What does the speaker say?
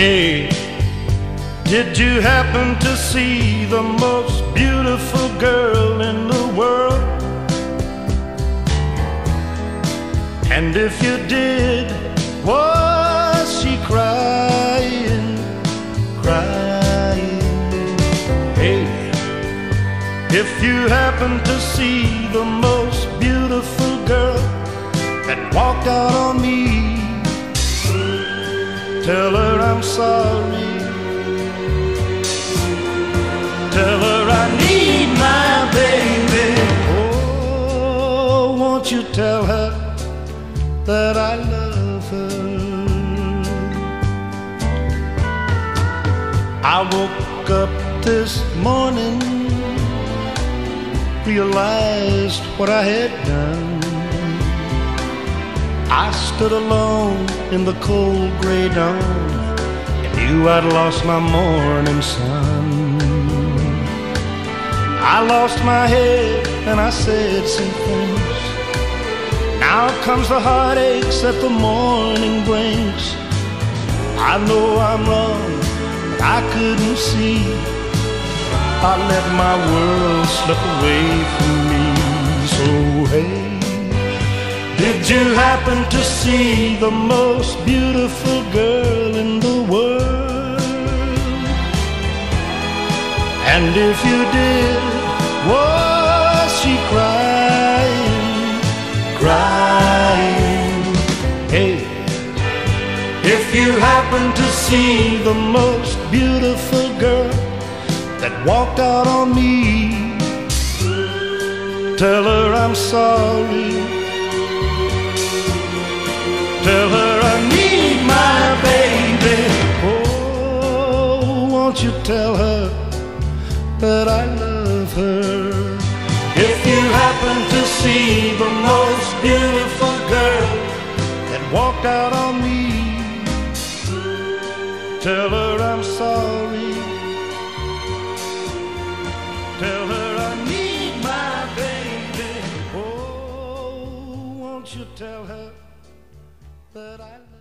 Hey, did you happen to see the most beautiful girl in the world? And if you did, was she crying, crying? Hey, if you happen to see the most beautiful girl that walked out on me, tell her I'm sorry. Tell her I need my baby. Oh, won't you tell her that I love her? I woke up this morning, realized what I had done. I stood alone in the cold gray dawn and knew I'd lost my morning sun. I lost my head and I said some things. Now comes the heartaches that the morning brings. I know I'm wrong, but I couldn't see. I let my world slip away from me. So hey, did you happen to see the most beautiful girl in the world? And if you did, was she crying, crying? Hey, if you happen to see the most beautiful girl that walked out on me, tell her I'm sorry. You tell her that I love her? If you happen to see the most beautiful girl that walked out on me, tell her I'm sorry. Tell her I need my baby. Oh, won't you tell her? that I